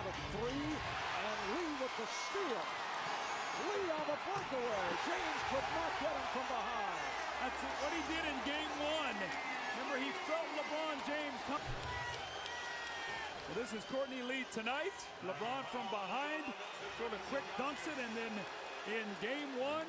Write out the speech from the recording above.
down of three, and Lee with the steal. Lee on the breakaway. James could not get him from behind. That's what he did in game one. Remember, he felt LeBron James come. Well, this is Courtney Lee tonight. LeBron from behind, sort of quick dunks it, and then in game one,